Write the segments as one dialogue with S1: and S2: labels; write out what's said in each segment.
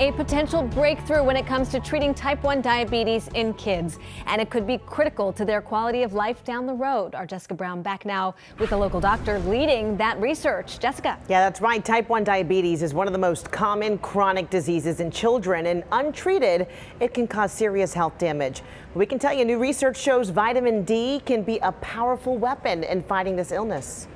S1: a potential breakthrough when it comes to treating type 1 diabetes in kids, and it could be critical to their quality of life down the road. Our Jessica Brown back now with a local doctor leading that research. Jessica.
S2: Yeah, that's right. Type 1 diabetes is one of the most common chronic diseases in children, and untreated, it can cause serious health damage. We can tell you new research shows vitamin D can be a powerful weapon in fighting this illness.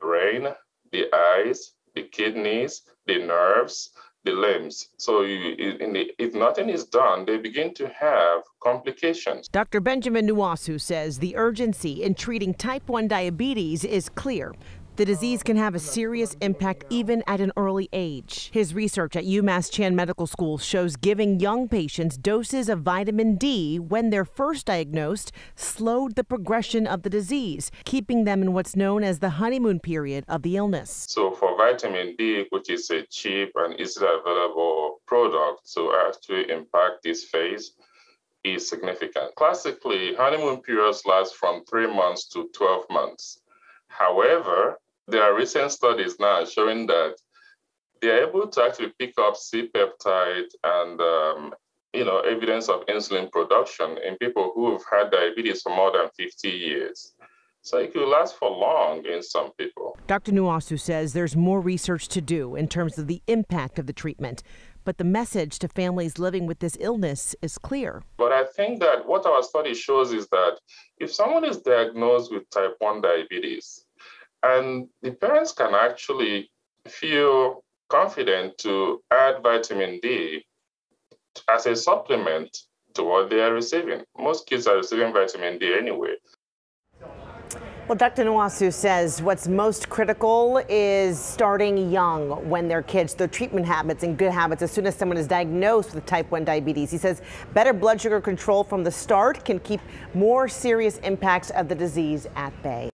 S3: Brain, the eyes, the kidneys, the nerves, the limbs. So you, the, if nothing is done, they begin to have complications.
S2: Dr. Benjamin Nwosu says the urgency in treating type 1 diabetes is clear. The disease can have a serious impact even at an early age. His research at UMass Chan Medical School shows giving young patients doses of vitamin D when they're first diagnosed slowed the progression of the disease, keeping them in what's known as the honeymoon period of the illness.
S3: So for vitamin D, which is a cheap and easily available product to actually impact this phase, is significant. Classically, honeymoon periods last from three months to 12 months. However, there are recent studies now showing that they're able to actually pick up C-peptide and um, you know evidence of insulin production in people who have had diabetes for more than 50 years. So it could last for long in some people.
S2: Dr. Nwosu says there's more research to do in terms of the impact of the treatment, but the message to families living with this illness is clear.
S3: But I think that what our study shows is that if someone is diagnosed with type 1 diabetes, and the parents can actually feel confident to add vitamin D as a supplement to what they are receiving. Most kids are receiving vitamin D anyway.
S2: Well, Dr. Nwosu says what's most critical is starting young when they're kids, their treatment habits and good habits as soon as someone is diagnosed with type 1 diabetes. He says better blood sugar control from the start can keep more serious impacts of the disease at bay.